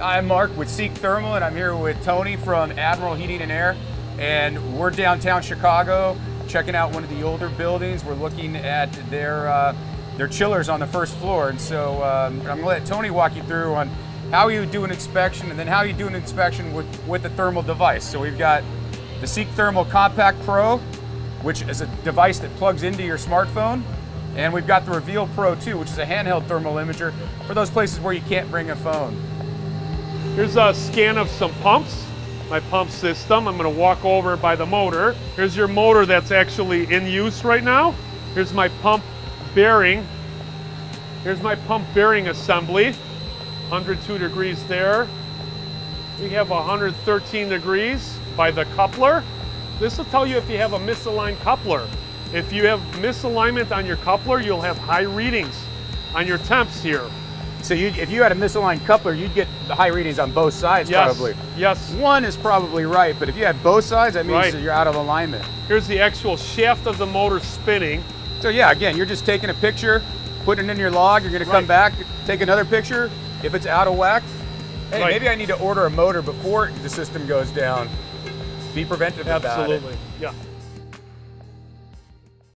I'm Marc with Seek Thermal, and I'm here with Tony from Admiral Heating and Air. And we're downtown Chicago, checking out one of the older buildings. We're looking at their uh, their chillers on the first floor. And so um, I'm going to let Tony walk you through on how you do an inspection, and then how you do an inspection with with the thermal device. So we've got the Seek Thermal Compact Pro, which is a device that plugs into your smartphone. And we've got the Reveal Pro 2, which is a handheld thermal imager for those places where you can't bring a phone. Here's a scan of some pumps, my pump system. I'm gonna walk over by the motor. Here's your motor that's actually in use right now. Here's my pump bearing. Here's my pump bearing assembly. 102 degrees there. We have 113 degrees by the coupler. This will tell you if you have a misaligned coupler. If you have misalignment on your coupler, you'll have high readings on your temps here. So you, if you had a misaligned coupler, you'd get the high readings on both sides Yes, probably. yes. One is probably right, but if you had both sides, that means Right. that you're out of alignment. Here's the actual shaft of the motor spinning. So yeah, again, you're just taking a picture, putting it in your log, you're gonna come back, take another picture. If it's out of whack, hey, Right. maybe I need to order a motor before the system goes down. Be preventive about it. Absolutely, yeah.